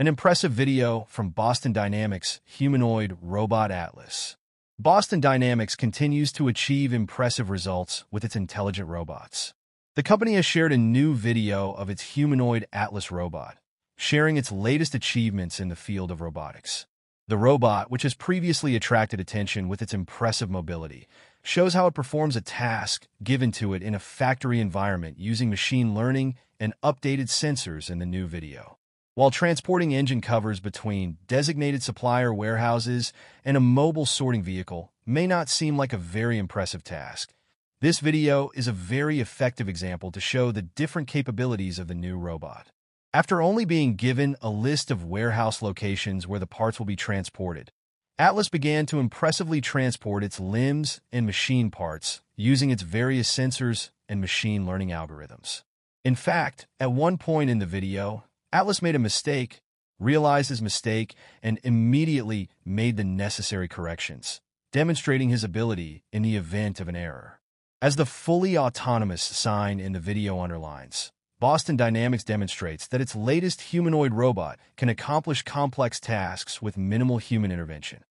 An impressive video from Boston Dynamics humanoid robot Atlas. Boston Dynamics continues to achieve impressive results with its intelligent robots. The company has shared a new video of its humanoid Atlas robot, sharing its latest achievements in the field of robotics. The robot, which has previously attracted attention with its impressive mobility, shows how it performs a task given to it in a factory environment using machine learning and updated sensors in the new video. While transporting engine covers between designated supplier warehouses and a mobile sorting vehicle may not seem like a very impressive task, this video is a very effective example to show the different capabilities of the new robot. After only being given a list of warehouse locations where the parts will be transported, Atlas began to impressively transport its limbs and machine parts using its various sensors and machine learning algorithms. In fact, at one point in the video, Atlas made a mistake, realized his mistake, and immediately made the necessary corrections, demonstrating his ability in the event of an error. As the fully autonomous sign in the video underlines, Boston Dynamics demonstrates that its latest humanoid robot can accomplish complex tasks with minimal human intervention.